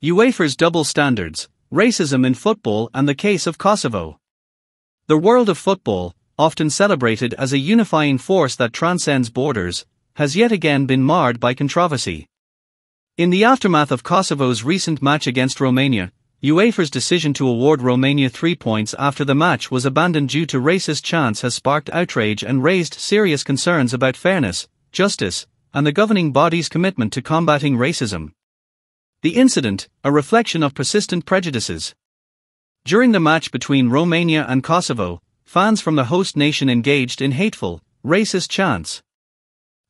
UEFA's double standards, racism in football, and the case of Kosovo. The world of football, often celebrated as a unifying force that transcends borders, has yet again been marred by controversy. In the aftermath of Kosovo's recent match against Romania, UEFA's decision to award Romania three points after the match was abandoned due to racist chants has sparked outrage and raised serious concerns about fairness, justice, and the governing body's commitment to combating racism. The incident, a reflection of persistent prejudices. During the match between Romania and Kosovo, fans from the host nation engaged in hateful, racist chants.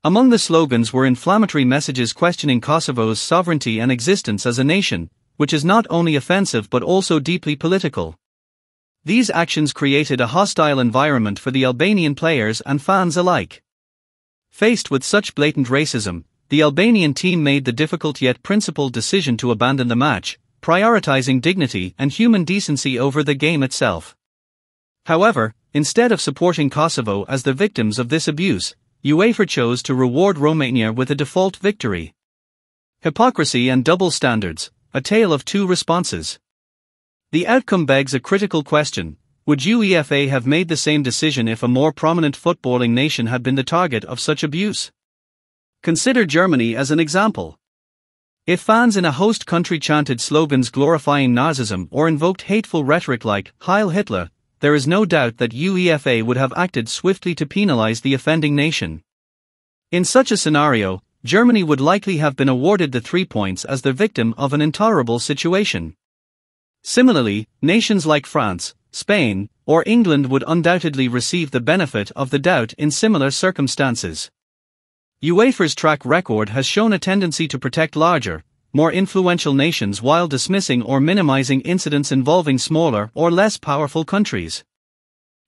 Among the slogans were inflammatory messages questioning Kosovo's sovereignty and existence as a nation, which is not only offensive but also deeply political. These actions created a hostile environment for the Albanian players and fans alike. Faced with such blatant racism, the Albanian team made the difficult yet principled decision to abandon the match, prioritizing dignity and human decency over the game itself. However, instead of supporting Kosovo as the victims of this abuse, UEFA chose to reward Romania with a default victory. Hypocrisy and double standards, a tale of two responses. The outcome begs a critical question Would UEFA have made the same decision if a more prominent footballing nation had been the target of such abuse? Consider Germany as an example. If fans in a host country chanted slogans glorifying Nazism or invoked hateful rhetoric like Heil Hitler, there is no doubt that UEFA would have acted swiftly to penalize the offending nation. In such a scenario, Germany would likely have been awarded the three points as the victim of an intolerable situation. Similarly, nations like France, Spain, or England would undoubtedly receive the benefit of the doubt in similar circumstances. UEFA's track record has shown a tendency to protect larger, more influential nations while dismissing or minimizing incidents involving smaller or less powerful countries.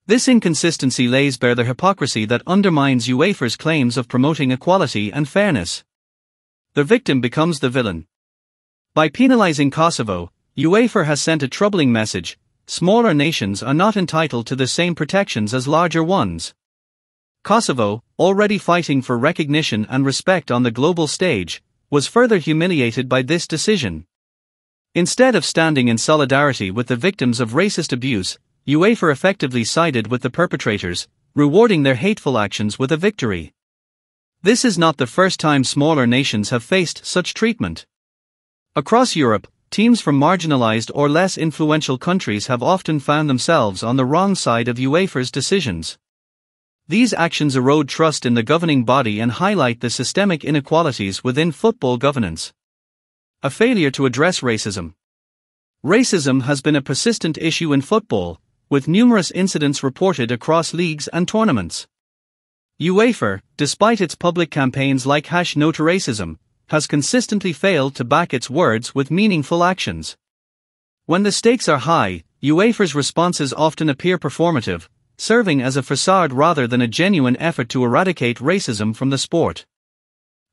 This inconsistency lays bare the hypocrisy that undermines UEFA's claims of promoting equality and fairness. The victim becomes the villain. By penalizing Kosovo, UEFA has sent a troubling message smaller nations are not entitled to the same protections as larger ones. Kosovo, already fighting for recognition and respect on the global stage, was further humiliated by this decision. Instead of standing in solidarity with the victims of racist abuse, UEFA effectively sided with the perpetrators, rewarding their hateful actions with a victory. This is not the first time smaller nations have faced such treatment. Across Europe, teams from marginalized or less influential countries have often found themselves on the wrong side of UEFA's decisions. These actions erode trust in the governing body and highlight the systemic inequalities within football governance. A failure to address racism. Racism has been a persistent issue in football, with numerous incidents reported across leagues and tournaments. UEFA, despite its public campaigns like Hash No to Racism, has consistently failed to back its words with meaningful actions. When the stakes are high, UEFA's responses often appear performative, serving as a facade rather than a genuine effort to eradicate racism from the sport.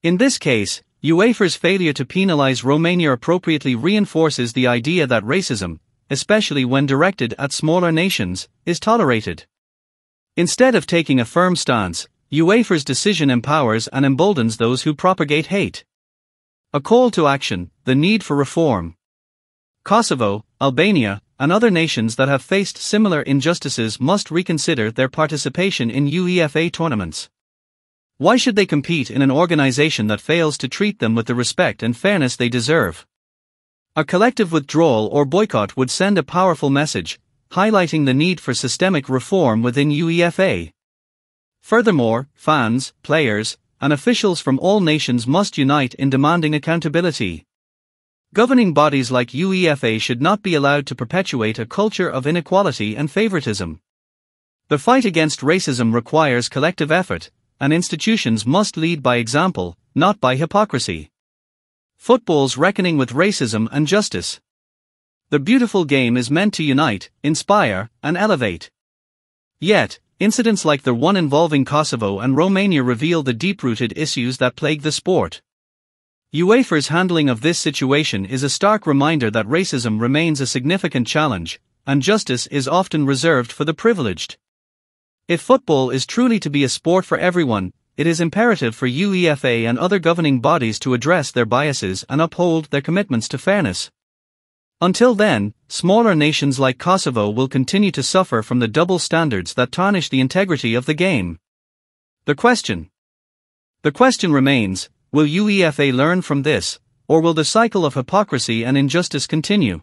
In this case, UEFA's failure to penalize Romania appropriately reinforces the idea that racism, especially when directed at smaller nations, is tolerated. Instead of taking a firm stance, UEFA's decision empowers and emboldens those who propagate hate. A call to action, the need for reform. Kosovo, Albania, and other nations that have faced similar injustices must reconsider their participation in UEFA tournaments. Why should they compete in an organization that fails to treat them with the respect and fairness they deserve? A collective withdrawal or boycott would send a powerful message, highlighting the need for systemic reform within UEFA. Furthermore, fans, players, and officials from all nations must unite in demanding accountability. Governing bodies like UEFA should not be allowed to perpetuate a culture of inequality and favoritism. The fight against racism requires collective effort, and institutions must lead by example, not by hypocrisy. Football's reckoning with racism and justice. The beautiful game is meant to unite, inspire, and elevate. Yet, incidents like the one involving Kosovo and Romania reveal the deep rooted issues that plague the sport. UEFA's handling of this situation is a stark reminder that racism remains a significant challenge, and justice is often reserved for the privileged. If football is truly to be a sport for everyone, it is imperative for UEFA and other governing bodies to address their biases and uphold their commitments to fairness. Until then, smaller nations like Kosovo will continue to suffer from the double standards that tarnish the integrity of the game. The question. The question remains will UEFA learn from this, or will the cycle of hypocrisy and injustice continue?